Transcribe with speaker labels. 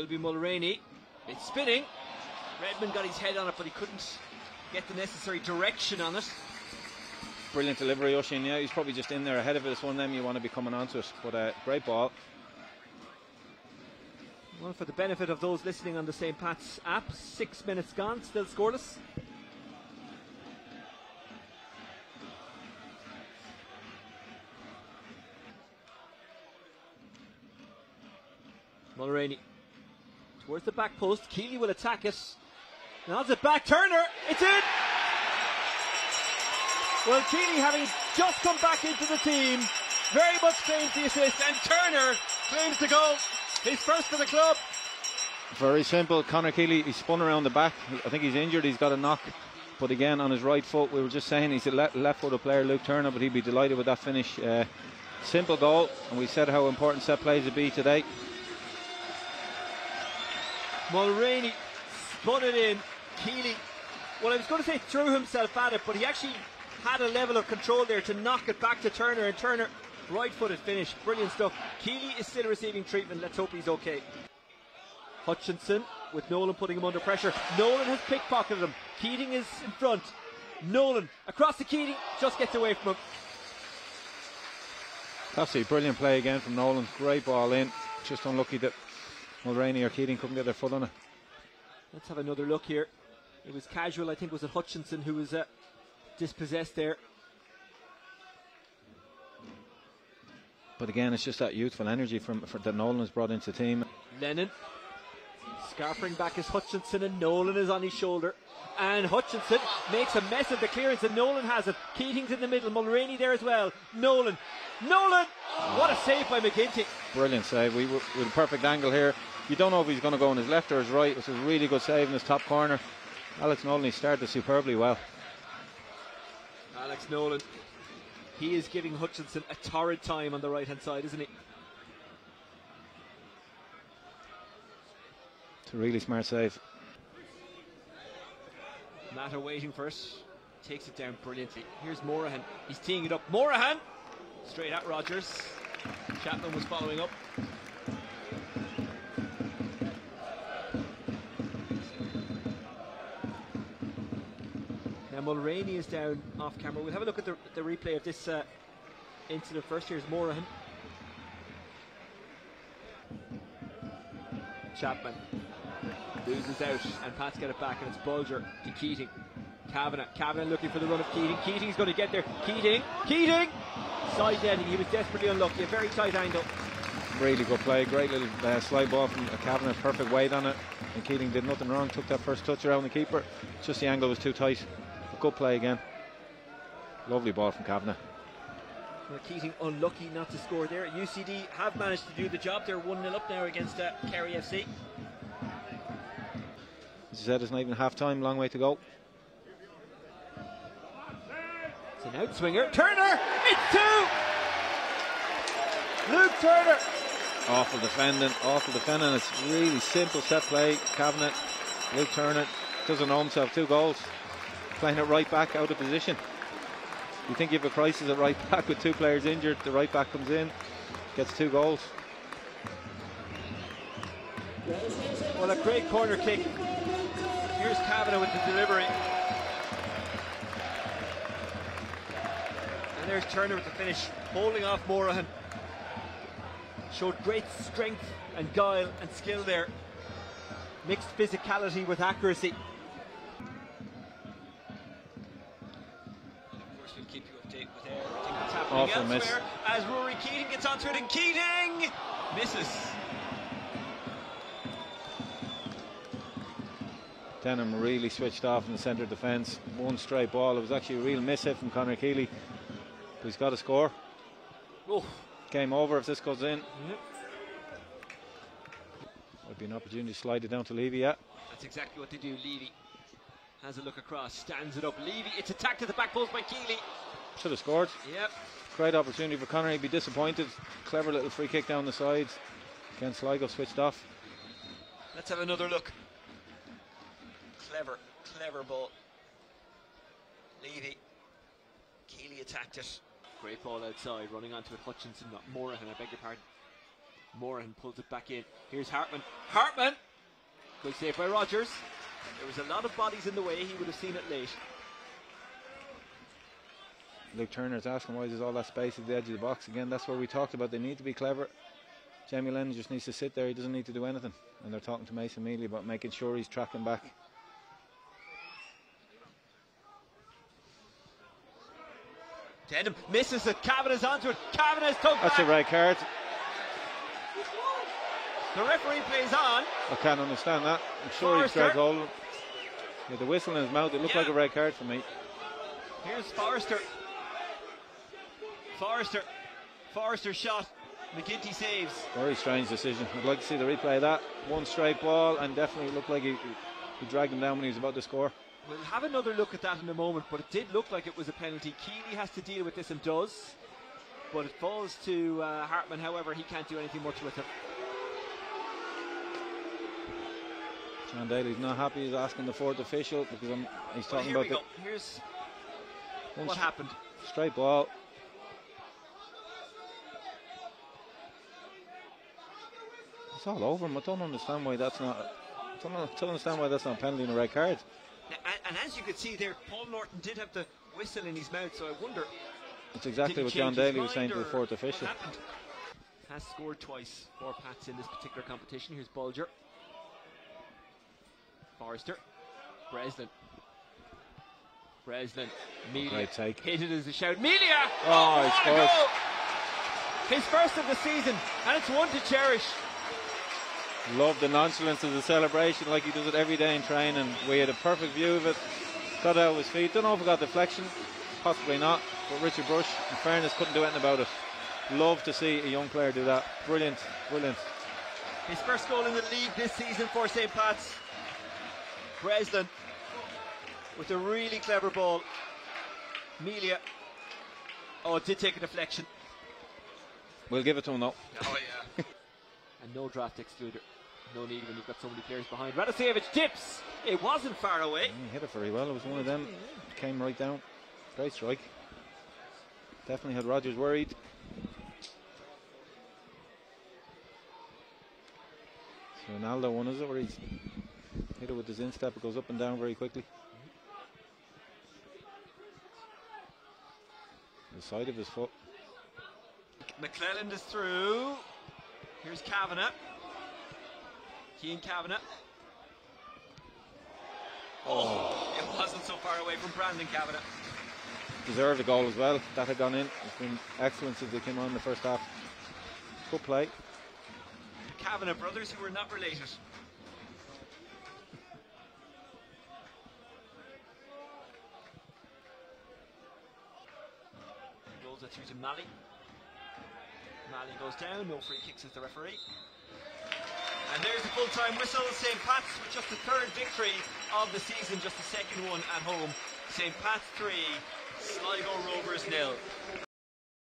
Speaker 1: will be Mulraney. It's spinning. Redmond got his head on it, but he couldn't get the necessary direction on it.
Speaker 2: Brilliant delivery, Oshin. Yeah, he's probably just in there ahead of it. It's one of them you want to be coming onto it. But uh, great ball.
Speaker 1: Well, for the benefit of those listening on the St. Pat's app, six minutes gone, still scoreless. Mulraney towards the back post. Keeley will attack it. Nods it back. Turner, it's in. Well, Keeley having just come back into the team, very much claims the assist, and Turner claims the goal. His first for the club.
Speaker 2: Very simple. Connor Keeley, he spun around the back. I think he's injured. He's got a knock. But again, on his right foot, we were just saying he's a le- left footed player, Luke Turner, but he'd be delighted with that finish. Uh, simple goal, and we said how important set plays would be today.
Speaker 1: Mulraney spun it in. Keeley, well, I was going to say threw himself at it, but he actually had a level of control there to knock it back to Turner, and Turner right footed finish. Brilliant stuff. Keeley is still receiving treatment. Let's hope he's okay. Hutchinson with Nolan putting him under pressure. Nolan has pickpocketed him. Keating is in front. Nolan across the Keating just gets away from him.
Speaker 2: Absolutely brilliant play again from Nolan. Great ball in. Just unlucky that Mulraney or Keating couldn't get their foot on it.
Speaker 1: Let's have another look here. It was casual, I think, it was it Hutchinson who was uh, dispossessed there.
Speaker 2: But again, it's just that youthful energy from, from that Nolan has brought into the team.
Speaker 1: Lennon scarpering back is Hutchinson and Nolan is on his shoulder. And Hutchinson makes a mess of the clearance and Nolan has it. Keating's in the middle, Mulraney there as well. Nolan, Nolan! What a save by McGinty.
Speaker 2: Brilliant save. We were with a perfect angle here. You don't know if he's going to go on his left or his right. It was a really good save in his top corner. Alex Nolan he started superbly well.
Speaker 1: Alex Nolan. He is giving Hutchinson a torrid time on the right hand side, isn't he?
Speaker 2: It's a really smart save.
Speaker 1: Matter waiting for. Takes it down brilliantly. Here's Morahan. He's teeing it up. Morahan! Straight at Rogers. Chapman was following up. Now Mulraney is down off camera. We'll have a look at the, the replay of this uh, incident first. Here's Morahan. Chapman loses out, and Pats get it back, and it's Bulger to Keating. Kavanagh, Kavanagh looking for the run of Keating. Keating's going to get there. Keating, Keating, side netting. He was desperately unlucky. A very tight angle.
Speaker 2: Really good play. Great little uh, slide ball from Kavanagh. Perfect weight on it. And Keating did nothing wrong. Took that first touch around the keeper. Just the angle was too tight. Good play again. Lovely ball from Kavanagh.
Speaker 1: Well, Keating unlucky not to score there. UCD have managed to do the job. They're 1 0 up now against uh, Kerry FC.
Speaker 2: As you said, it's not even half time. Long way to go.
Speaker 1: It's an outswinger. Turner! It's two! Luke Turner!
Speaker 2: Awful defending, awful defending. It's really simple set play. Kavanagh, Luke Turner doesn't know himself. Two goals. Playing it right back out of position. You think you have a crisis at right back with two players injured. The right back comes in, gets two goals.
Speaker 1: Well, a great corner kick. Here's Kavanagh with the delivery. And there's Turner with the finish, holding off Morahan. Showed great strength and guile and skill there. Mixed physicality with accuracy. Of course, we'll keep you updated with everything that's happening
Speaker 2: Awful miss.
Speaker 1: As Rory Keating gets onto it, and Keating misses.
Speaker 2: Denham really switched off in the centre defence. One straight ball. It was actually a real miss hit from Connor Keeley. But he's got a score.
Speaker 1: Oh,
Speaker 2: Game over if this goes in.
Speaker 1: Yep.
Speaker 2: Might be an opportunity to slide it down to Leavy. Yeah.
Speaker 1: That's exactly what they do. Leavy has a look across, stands it up. Leavy, it's attacked at the back post by Keeley.
Speaker 2: Should have scored.
Speaker 1: Yep.
Speaker 2: Great opportunity for Connor. He'd be disappointed. Clever little free kick down the sides. Again, Sligo switched off.
Speaker 1: Let's have another look. Clever, clever ball. Leavy. Keeley attacked it. Great ball outside, running onto it. Hutchinson, not Morahan, I beg your pardon. Moran pulls it back in. Here's Hartman. Hartman! Good save by Rogers. There was a lot of bodies in the way. He would have seen it late.
Speaker 2: Luke Turner's asking why there's all that space at the edge of the box. Again, that's where we talked about they need to be clever. Jamie Lennon just needs to sit there. He doesn't need to do anything. And they're talking to Mason Melia about making sure he's tracking back.
Speaker 1: Denham misses it. Kavanagh's onto it. Kavanagh's tugged
Speaker 2: That's
Speaker 1: back.
Speaker 2: a red card.
Speaker 1: The referee plays on.
Speaker 2: I can't understand that. I'm sure he's
Speaker 1: Forrester.
Speaker 2: of him. Yeah, the whistle in his mouth, it looked
Speaker 1: Yeah.
Speaker 2: like a red card for me.
Speaker 1: Here's Forrester. Forrester. Forrester shot. McGinty saves.
Speaker 2: Very strange decision. I'd like to see the replay of that. One straight ball, and definitely looked like he, he dragged him down when he was about to score.
Speaker 1: We'll have another look at that in a moment, but it did look like it was a penalty. Keeley has to deal with this and does. But it falls to uh, Hartman, however, he can't do anything much with it.
Speaker 2: John Daly's not happy. He's asking the fourth official because I'm, he's
Speaker 1: Well,
Speaker 2: talking
Speaker 1: here we
Speaker 2: about
Speaker 1: go. Here's
Speaker 2: the
Speaker 1: what happened.
Speaker 2: straight ball. It's all over him. I don't understand why that's not. I don't, don't understand why that's not a penalty and a red card.
Speaker 1: And as you could see there, Paul Norton did have the whistle in his mouth, so I wonder.
Speaker 2: It's exactly what John Daly was saying to the fourth official.
Speaker 1: Has scored twice for Pats in this particular competition. Here's Bulger. Forrester. Breslin. Breslin. Oh, Melia.
Speaker 2: Great take.
Speaker 1: Hit it as a shout. Melia!
Speaker 2: Oh, he
Speaker 1: what
Speaker 2: scored.
Speaker 1: His first of the season, and it's one to cherish.
Speaker 2: Love the nonchalance of the celebration, like he does it every day in training. We had a perfect view of it. Got out of his feet. Don't know if we got deflection, possibly not. But Richard Brush, in fairness, couldn't do anything about it. Love to see a young player do that. Brilliant, brilliant.
Speaker 1: His first goal in the league this season for St. Pat's. Breslin with a really clever ball. Melia. Oh, it did take a deflection.
Speaker 2: We'll give it to him though.
Speaker 1: Oh, Yeah. and no draft excluder. No need when you've got so many players behind. Radosevich dips. It wasn't far away.
Speaker 2: He hit it very well. It was one of them. Came right down. Great strike. Definitely had Rogers worried. So Ronaldo one is it where he's hit it with his instep, it goes up and down very quickly. The side of his foot.
Speaker 1: McClelland is through. Here's Kavanagh. Keane Kavanagh. Oh, it wasn't so far away from Brandon Kavanagh.
Speaker 2: Deserved a goal as well. That had gone in. It's been excellent since they came on in the first half. Good play.
Speaker 1: Kavanagh brothers who were not related. Rolls it through to Malley. Malley goes down, no free kicks as the referee. And there's the full-time whistle. St. Pat's with just the third victory of the season, just the second one at home. St. Pat's 3, Sligo Rovers nil.